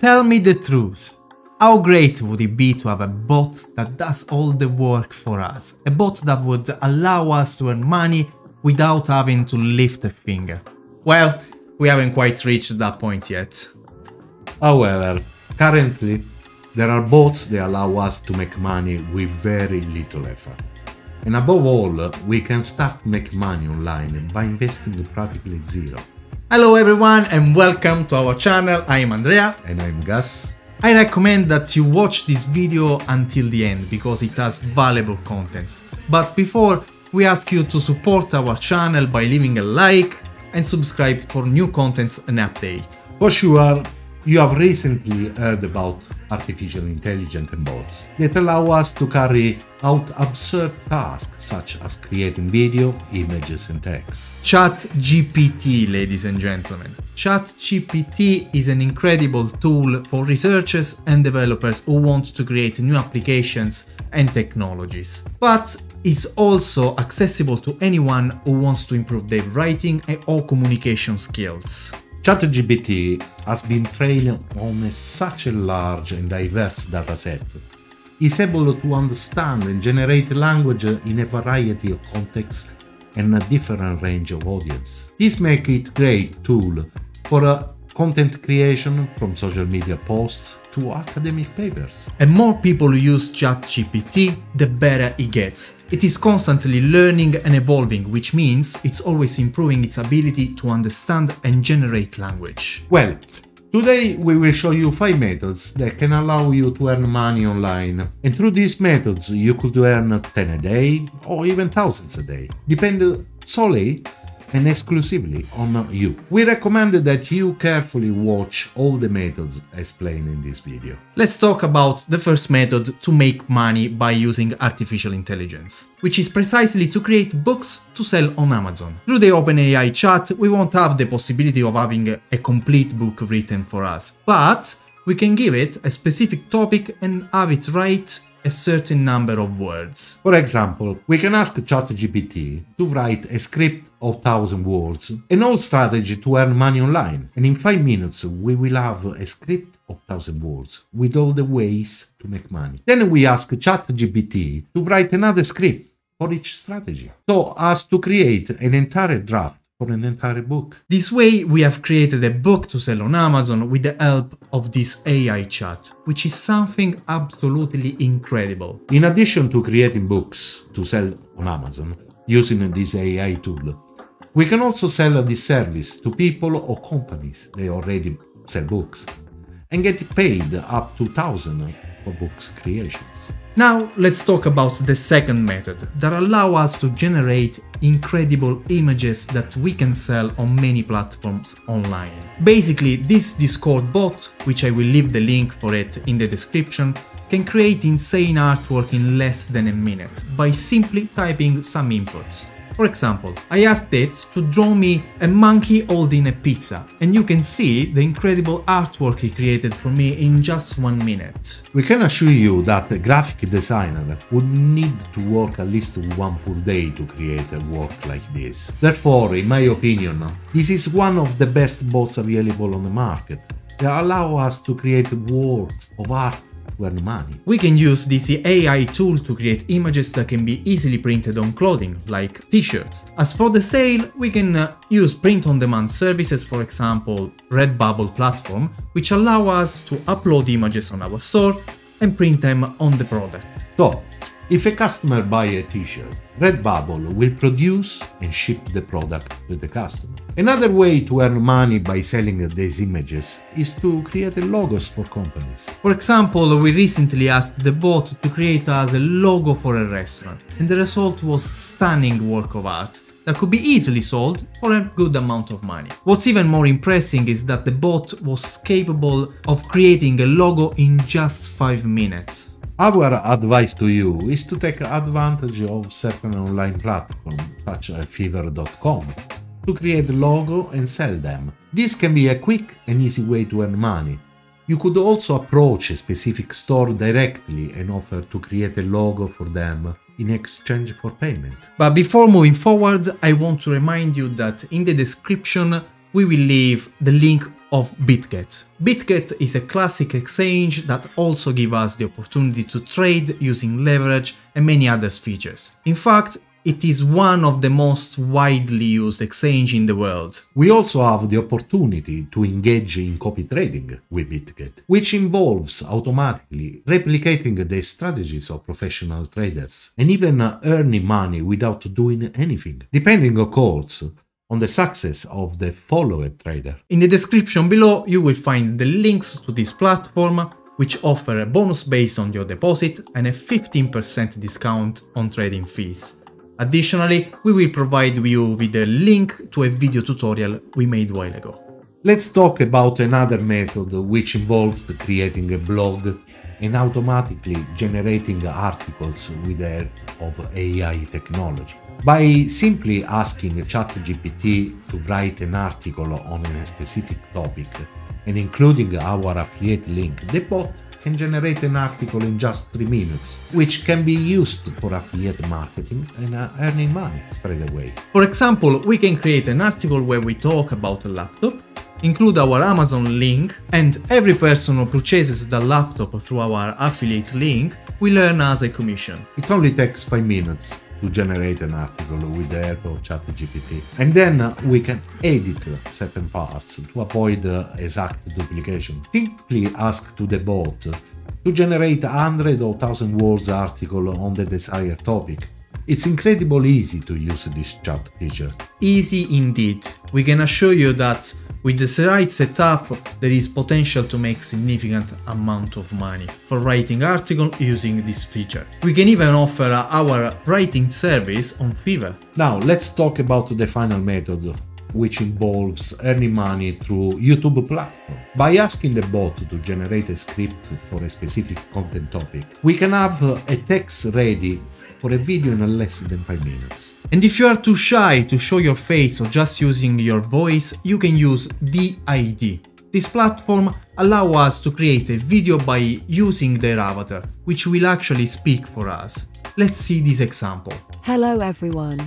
Tell me the truth. How great would it be to have a bot that does all the work for us? A bot that would allow us to earn money without having to lift a finger. Well, we haven't quite reached that point yet. However, currently, there are bots that allow us to make money with very little effort. And above all, we can start make money online by investing practically zero. Hello everyone and welcome to our channel, I am Andrea. And I'm Gus. I recommend that you watch this video until the end because it has valuable contents. But before, we ask you to support our channel by leaving a like and subscribe for new contents and updates. For sure, you have recently heard about artificial intelligence and bots that allow us to carry out absurd tasks such as creating video, images and text. ChatGPT, ladies and gentlemen. ChatGPT is an incredible tool for researchers and developers who want to create new applications and technologies. But is also accessible to anyone who wants to improve their writing or communication skills. ChatGPT has been trained on a such a large and diverse dataset. It's able to understand and generate language in a variety of contexts and a different range of audience. This makes it a great tool for content creation from social media posts to academic papers. And more people use ChatGPT, the better it gets. It is constantly learning and evolving, which means it's always improving its ability to understand and generate language. Well, Today we will show you 5 methods that can allow you to earn money online. And through these methods you could earn 10 a day or even thousands a day. Depend solely and exclusively on you. We recommend that you carefully watch all the methods explained in this video. Let's talk about the first method to make money by using artificial intelligence, which is precisely to create books to sell on Amazon. Through the OpenAI chat, we won't have the possibility of having a complete book written for us, but we can give it a specific topic and have it write a certain number of words. For example, we can ask ChatGPT to write a script of 1000 words, an old strategy to earn money online, and in 5 minutes we will have a script of 1000 words with all the ways to make money. Then we ask ChatGPT to write another script for each strategy, so as to create an entire draft for an entire book. This way we have created a book to sell on Amazon with the help of this AI chat, which is something absolutely incredible. In addition to creating books to sell on Amazon using this AI tool, we can also sell this service to people or companies they already sell books and get paid up to 1000 for books creations. Now let's talk about the second method that allow us to generate incredible images that we can sell on many platforms online. Basically, this Discord bot, which I will leave the link for it in the description, can create insane artwork in less than a minute by simply typing some inputs. For example, I asked it to draw me a monkey holding a pizza, and you can see the incredible artwork he created for me in just one minute. We can assure you that a graphic designer would need to work at least one full day to create a work like this. Therefore, in my opinion, this is one of the best bots available on the market. They allow us to create works of art We can use this AI tool to create images that can be easily printed on clothing, like t-shirts. As for the sale, we can uh, use print-on-demand services, for example Redbubble platform, which allow us to upload images on our store and print them on the product. So, if a customer buy a t-shirt, Redbubble will produce and ship the product to the customer. Another way to earn money by selling these images is to create logos for companies. For example, we recently asked the bot to create us a logo for a restaurant, and the result was stunning work of art that could be easily sold for a good amount of money. What's even more impressive is that the bot was capable of creating a logo in just 5 minutes. Our advice to you is to take advantage of certain online platforms such as Fiverr.com to create a logo and sell them. This can be a quick and easy way to earn money. You could also approach a specific store directly and offer to create a logo for them in exchange for payment. But before moving forward, I want to remind you that in the description we will leave the link of BitGet. BitGet is a classic exchange that also gives us the opportunity to trade using leverage and many other features. In fact, it is one of the most widely used exchange in the world. We also have the opportunity to engage in copy trading with BitGet, which involves automatically replicating the strategies of professional traders and even earning money without doing anything, depending of course on the success of the followed trader. In the description below you will find the links to this platform which offer a bonus based on your deposit and a 15% discount on trading fees. Additionally, we will provide you with a link to a video tutorial we made while ago. Let's talk about another method which involves creating a blog and automatically generating articles with the help of AI technology. By simply asking ChatGPT to write an article on a specific topic and including our affiliate link, the bot can generate an article in just 3 minutes, which can be used for affiliate marketing and uh, earning money straight away. For example, we can create an article where we talk about a laptop, include our Amazon link, and every person who purchases the laptop through our affiliate link will earn us a commission. It only takes 5 minutes to generate an article with the help of ChatGPT. And then we can edit certain parts to avoid uh, exact duplication. Simply ask to the bot to generate 100 or 1000 words article on the desired topic. It's incredibly easy to use this chat feature. Easy indeed. We can assure you that with the right setup, there is potential to make significant amount of money for writing article using this feature. We can even offer our writing service on Fiverr. Now let's talk about the final method which involves earning money through YouTube platform. By asking the bot to generate a script for a specific content topic, we can have a text ready for a video in less than 5 minutes. And if you are too shy to show your face or just using your voice, you can use D-ID. This platform allows us to create a video by using their avatar, which will actually speak for us. Let's see this example. Hello everyone.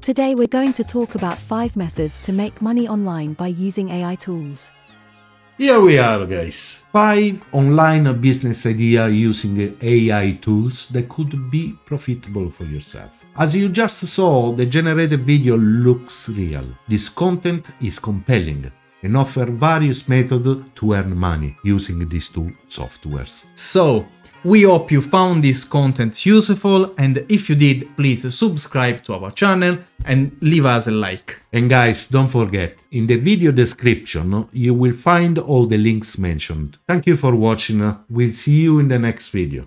Today we're going to talk about 5 methods to make money online by using AI tools. Here we are guys. 5 online business idea using AI tools that could be profitable for yourself. As you just saw, the generated video looks real. This content is compelling and offer various methods to earn money using these two softwares. So, we hope you found this content useful and if you did, please subscribe to our channel and leave us a like. And guys, don't forget, in the video description you will find all the links mentioned. Thank you for watching, we'll see you in the next video.